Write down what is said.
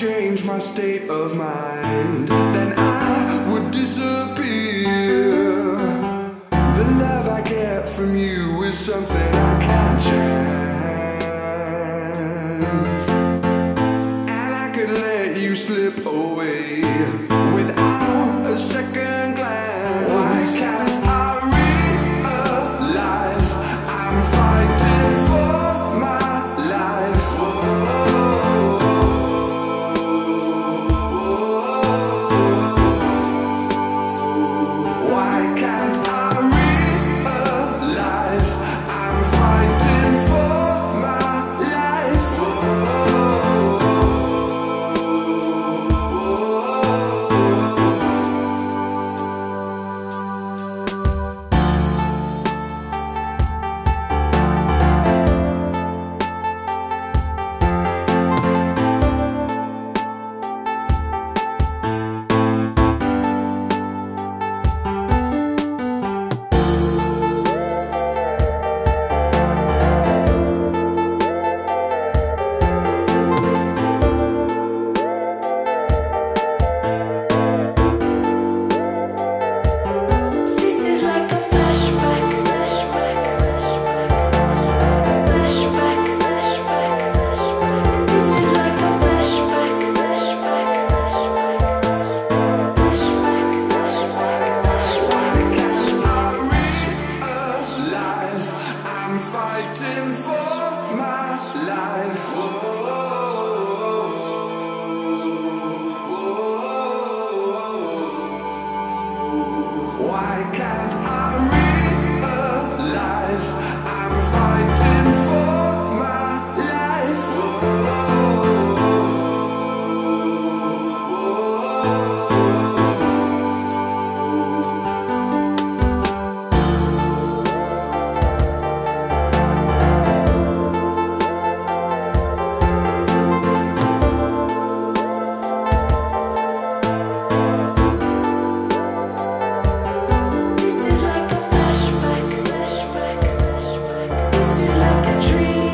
change my state of mind, then I would disappear. The love I get from you is something I realize like a dream.